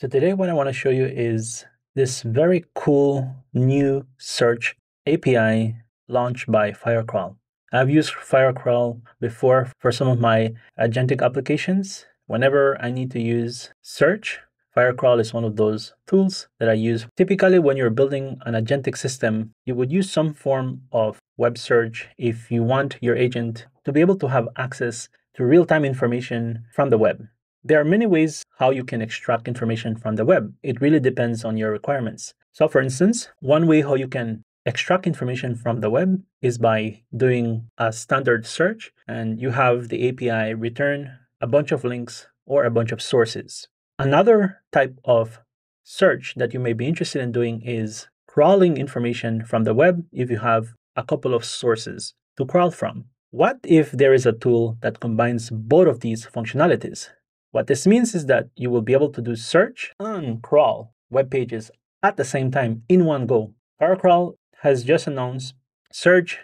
So today what I want to show you is this very cool new search API launched by Firecrawl. I've used Firecrawl before for some of my agentic applications. Whenever I need to use search, Firecrawl is one of those tools that I use. Typically, when you're building an agentic system, you would use some form of web search if you want your agent to be able to have access to real time information from the web. There are many ways how you can extract information from the web. It really depends on your requirements. So, for instance, one way how you can extract information from the web is by doing a standard search, and you have the API return a bunch of links or a bunch of sources. Another type of search that you may be interested in doing is crawling information from the web if you have a couple of sources to crawl from. What if there is a tool that combines both of these functionalities? What this means is that you will be able to do search and crawl web pages at the same time in one go. Firecrawl has just announced search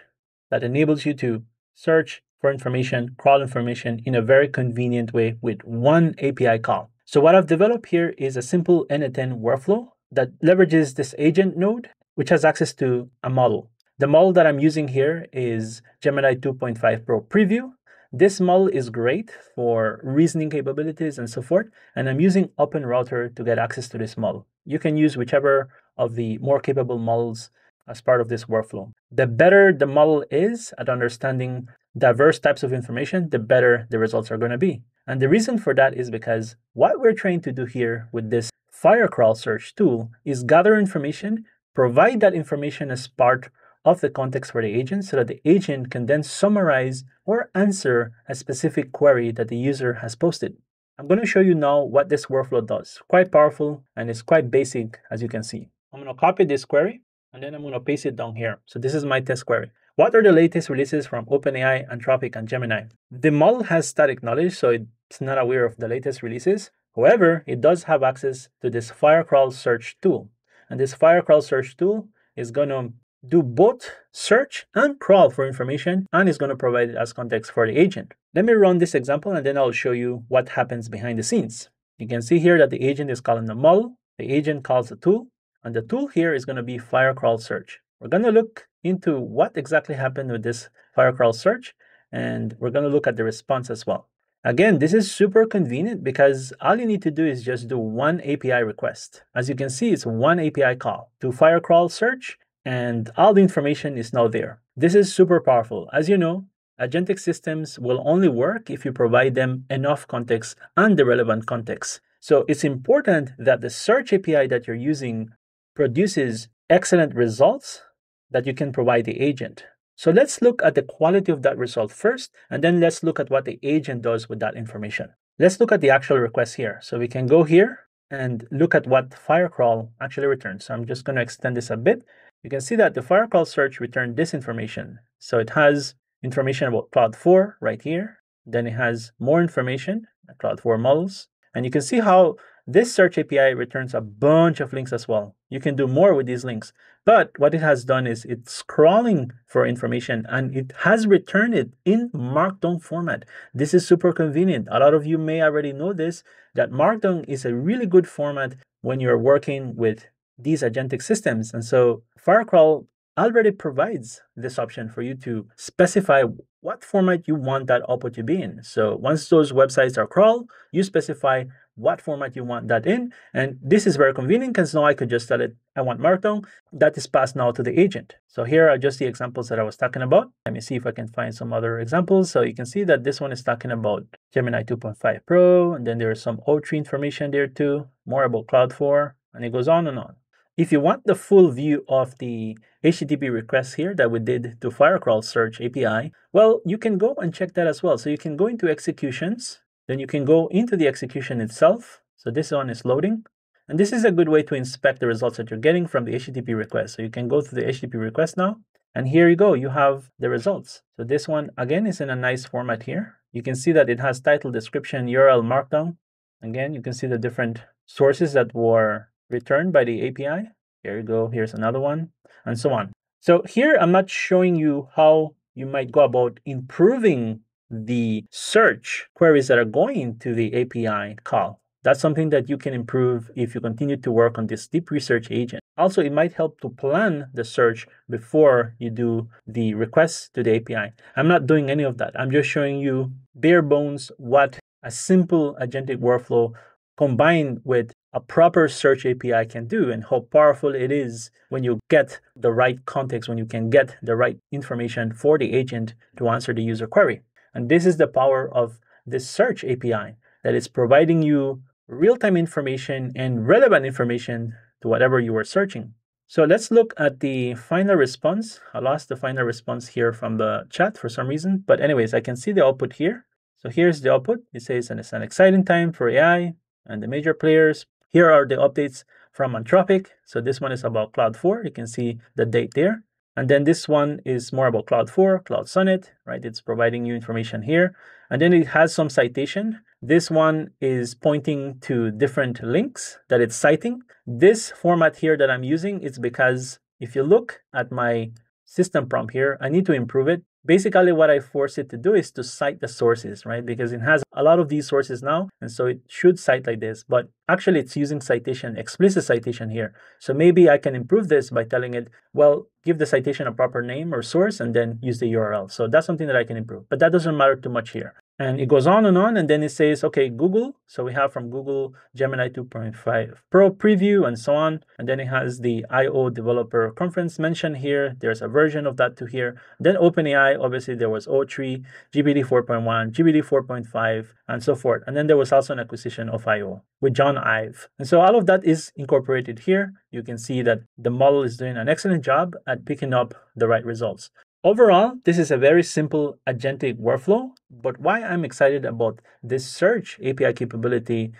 that enables you to search for information, crawl information in a very convenient way with one API call. So what I've developed here is a simple n8n workflow that leverages this agent node, which has access to a model. The model that I'm using here is Gemini 2.5 Pro Preview, this model is great for reasoning capabilities and so forth, and I'm using OpenRouter to get access to this model. You can use whichever of the more capable models as part of this workflow. The better the model is at understanding diverse types of information, the better the results are going to be. And the reason for that is because what we're trying to do here with this Firecrawl search tool is gather information, provide that information as part of the context for the agent so that the agent can then summarize or answer a specific query that the user has posted. I'm going to show you now what this workflow does. Quite powerful and it's quite basic as you can see. I'm going to copy this query and then I'm going to paste it down here. So this is my test query. What are the latest releases from OpenAI, Anthropic, and Gemini? The model has static knowledge, so it's not aware of the latest releases. However, it does have access to this Firecrawl search tool. And this Firecrawl search tool is going to do both search and crawl for information and is going to provide it as context for the agent. Let me run this example and then I'll show you what happens behind the scenes. You can see here that the agent is calling the model, the agent calls the tool, and the tool here is going to be Firecrawl search. We're going to look into what exactly happened with this Firecrawl search and we're going to look at the response as well. Again, this is super convenient because all you need to do is just do one API request. As you can see, it's one API call to Firecrawl search and all the information is now there. This is super powerful. As you know, agentic systems will only work if you provide them enough context and the relevant context. So it's important that the search API that you're using produces excellent results that you can provide the agent. So let's look at the quality of that result first, and then let's look at what the agent does with that information. Let's look at the actual request here. So we can go here and look at what Firecrawl actually returns. So I'm just going to extend this a bit you can see that the Firecrawl search returned this information. So it has information about Claude4 right here. Then it has more information, Claude4 models. And you can see how this search API returns a bunch of links as well. You can do more with these links. But what it has done is it's crawling for information and it has returned it in Markdown format. This is super convenient. A lot of you may already know this, that Markdown is a really good format when you're working with these agentic systems. And so Firecrawl already provides this option for you to specify what format you want that output to be in. So once those websites are crawled, you specify what format you want that in. And this is very convenient because now I could just tell it, I want Markdown. That is passed now to the agent. So here are just the examples that I was talking about. Let me see if I can find some other examples. So you can see that this one is talking about Gemini 2.5 Pro. And then there's some O3 information there too, more about Claude 4, and it goes on and on. If you want the full view of the HTTP request here that we did to Firecrawl Search API, well, you can go and check that as well. So you can go into executions, then you can go into the execution itself. So this one is loading. And this is a good way to inspect the results that you're getting from the HTTP request. So you can go to the HTTP request now, and here you go, you have the results. So this one, again, is in a nice format here. You can see that it has title, description, URL, markdown. Again, you can see the different sources that were returned by the API. Here you go, here's another one, and so on. So here I'm not showing you how you might go about improving the search queries that are going to the API call. That's something that you can improve if you continue to work on this deep research agent. Also, it might help to plan the search before you do the request to the API. I'm not doing any of that. I'm just showing you bare bones what a simple agentic workflow combined with a proper search API can do and how powerful it is when you get the right context, when you can get the right information for the agent to answer the user query. And this is the power of this search API that is providing you real-time information and relevant information to whatever you are searching. So let's look at the final response. I lost the final response here from the chat for some reason. But anyways, I can see the output here. So here's the output. It says, and it's an exciting time for AI and the major players. Here are the updates from Anthropic. So this one is about Claude 4. You can see the date there. And then this one is more about Claude 4, Claude Sonnet, right? It's providing you information here. And then it has some citation. This one is pointing to different links that it's citing. This format here that I'm using is because if you look at my system prompt here, I need to improve it basically what I force it to do is to cite the sources, right? Because it has a lot of these sources now, and so it should cite like this, but actually it's using citation, explicit citation here. So maybe I can improve this by telling it, well, give the citation a proper name or source and then use the URL. So that's something that I can improve, but that doesn't matter too much here. And it goes on and on, and then it says, okay, Google. So we have from Google Gemini 2.5 Pro preview and so on. And then it has the I.O. developer conference mentioned here. There's a version of that to here. Then OpenAI, obviously there was O3, GPT 4.1, GPT 4.5, and so forth. And then there was also an acquisition of I.O. with Jony Ive. And so all of that is incorporated here. You can see that the model is doing an excellent job at picking up the right results. Overall, this is a very simple agentic workflow, but why I'm excited about this search API capability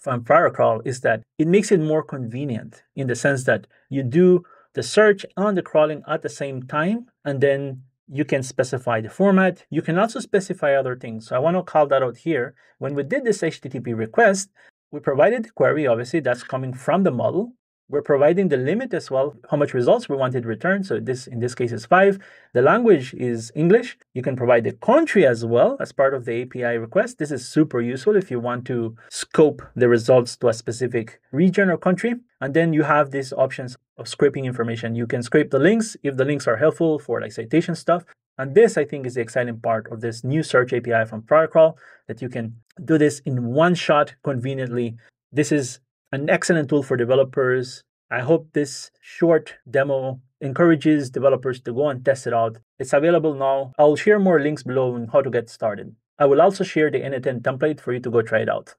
from FireCrawl is that it makes it more convenient in the sense that you do the search and the crawling at the same time, and then you can specify the format. You can also specify other things. So I want to call that out here. When we did this HTTP request, we provided the query, obviously, that's coming from the model. We're providing the limit as well, how much results we wanted returned. So this in this case is five. The language is English. You can provide the country as well as part of the API request. This is super useful if you want to scope the results to a specific region or country. And then you have these options of scraping information. You can scrape the links if the links are helpful for like citation stuff. And this, I think, is the exciting part of this new search API from FireCrawl that you can do this in one shot conveniently. This is an excellent tool for developers. I hope this short demo encourages developers to go and test it out. It's available now. I'll share more links below on how to get started. I will also share the n8n template for you to go try it out.